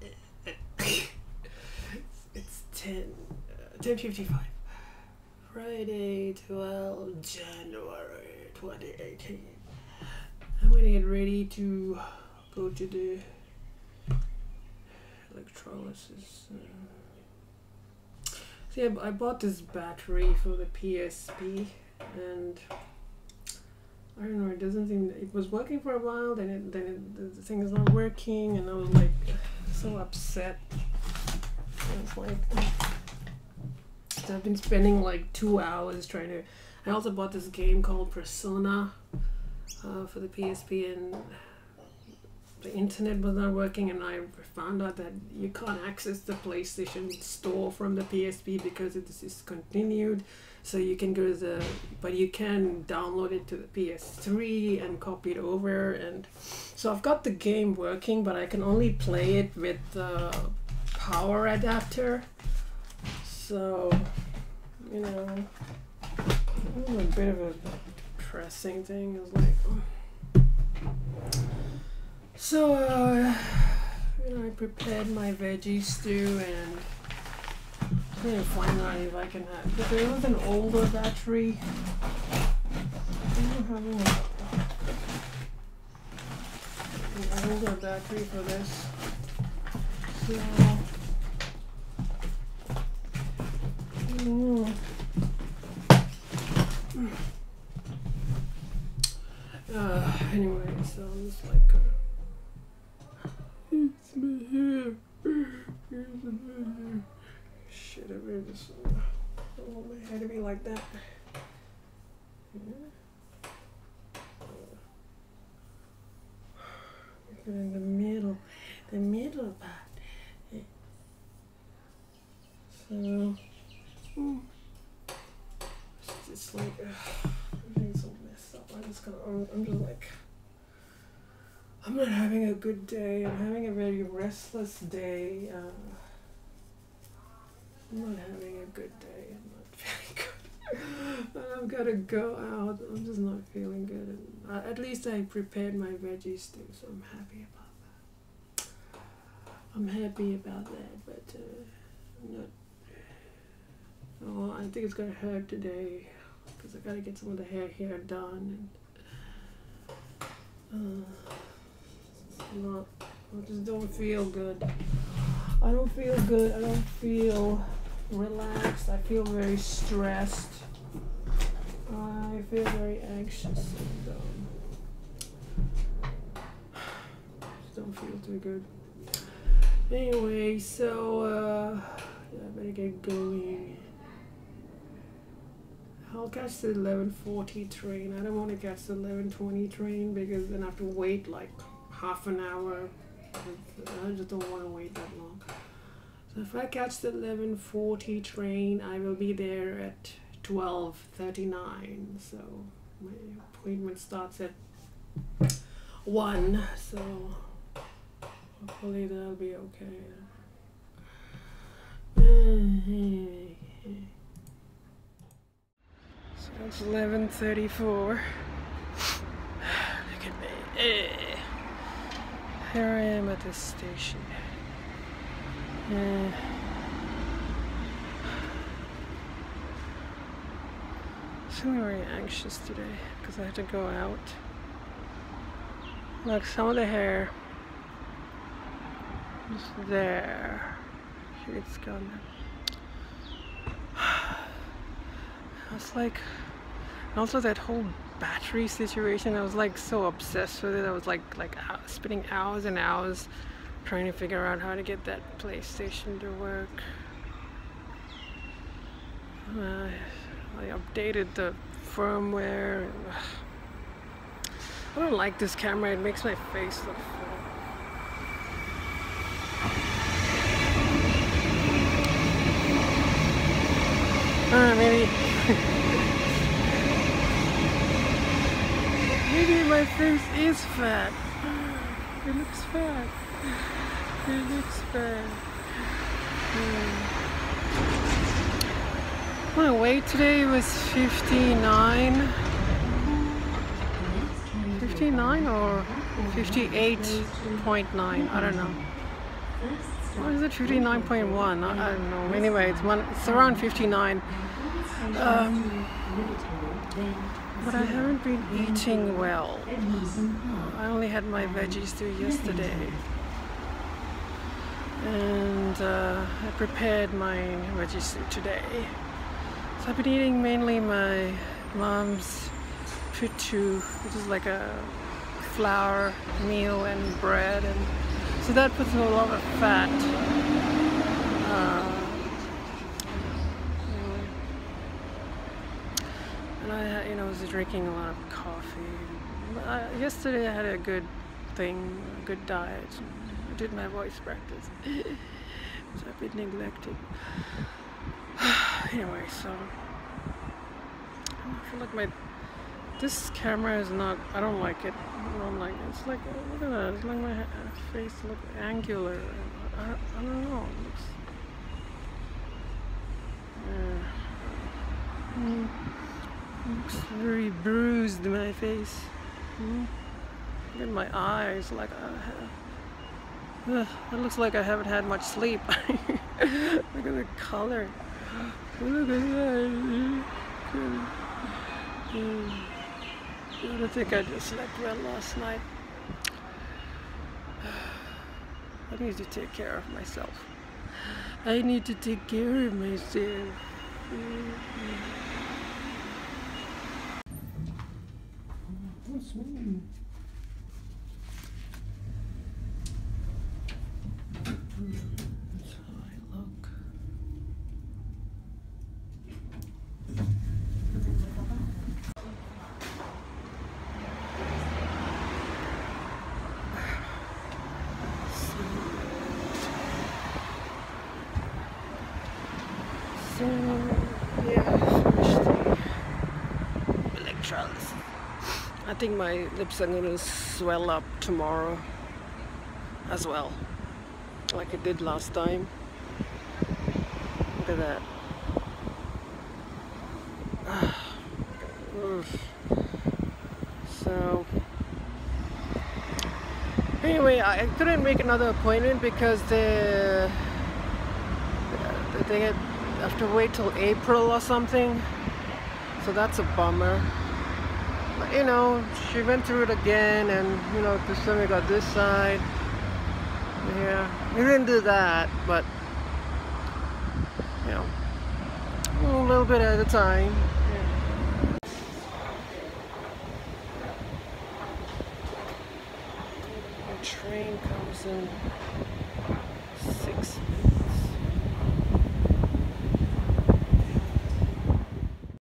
It's. It's ten. Uh, ten fifty five. Friday, twelve January, twenty eighteen. I'm gonna get ready to go to the electrolysis. Uh, see, I, I bought this battery for the PSP, and I don't know. It doesn't seem. It was working for a while, then it then it, the thing is not working, and I was like so upset. It's like so I've been spending like two hours trying to. I also bought this game called Persona uh, for the PSP, and the internet was not working, and I found out that you can't access the PlayStation Store from the PSP because it is discontinued. So you can go to the, but you can download it to the PS3 and copy it over, and so I've got the game working, but I can only play it with the power adapter. So, you know, a bit of a depressing thing. Is like. So, uh, you know, I prepared my veggie stew and I'm gonna find out if I can have. But there was an older battery. I'm having a, an older battery for this. So. mm. Uh, anyway, so I'm just like. Uh, it's my hair. Here's the hair. Shit, I just uh, don't want my hair to be like that. In the middle, the middle part. So, mm, it's like everything's so messed up. I'm just gotta, I'm, I'm just like. I'm not having a good day. I'm having a very restless day. Uh, I'm not having a good day. I'm not feeling good. I've got to go out. I'm just not feeling good. And at least I prepared my veggies stew, so I'm happy about that. I'm happy about that, but uh, I'm not. Oh, I think it's gonna hurt today because I gotta get some of the hair here done. And, uh, not, I just don't feel good. I don't feel good. I don't feel relaxed. I feel very stressed. I feel very anxious and um, don't feel too good. Anyway, so uh, yeah, I better get going. I'll catch the 11:40 train. I don't want to catch the 11:20 train because then I have to wait like half an hour. I just don't want to wait that long. If I catch the 11:40 train, I will be there at 12:39. So my appointment starts at one. So hopefully that'll be okay. So it's 11:34. Look at me. Eh. Here I am at this station. Uh, feeling very anxious today because I have to go out. Look, some of the hair is there. It's gone. It's like, also that whole battery situation. I was like so obsessed with it. I was like like spending hours and hours trying to figure out how to get that PlayStation to work. Uh, I updated the firmware. I don't like this camera. It makes my face look full. Uh, maybe Maybe my face is fat. It looks fat. Hmm. My weight today was 59. 59 or 58.9? I don't know. What is it? 59.1? I, I don't know. Anyway, it's one. It's around 59. Um, but I haven't been eating well. I only had my veggies through yesterday. And uh, I prepared my veggie soup today. So I've been eating mainly my mom's pitu, which is like a flour meal and bread. and So that puts a lot of fat. Uh, and I, you know, was drinking a lot of coffee. I, yesterday I had a good thing, a good diet did my voice practice. so I've been neglecting. anyway, so I feel like my this camera is not. I don't like it. I don't like it. It's like look at that. It's like my face look angular. I, I don't know. It looks. Yeah. Looks very bruised. My face. Hmm? Look at my eyes. Like I have. Ugh, it looks like I haven't had much sleep. Look at the color. Look at that. I don't think I just slept well last night. I need to take care of myself. I need to take care of myself. What's me? So, yeah, I finished I think my lips are going to swell up tomorrow as well, like it did last time. Look at that. so, anyway, I couldn't make another appointment because the they have to wait till April or something. So that's a bummer. But you know, she went through it again and you know, this time we got this side. Yeah, we didn't do that, but you know, a little bit at a time. The train comes in.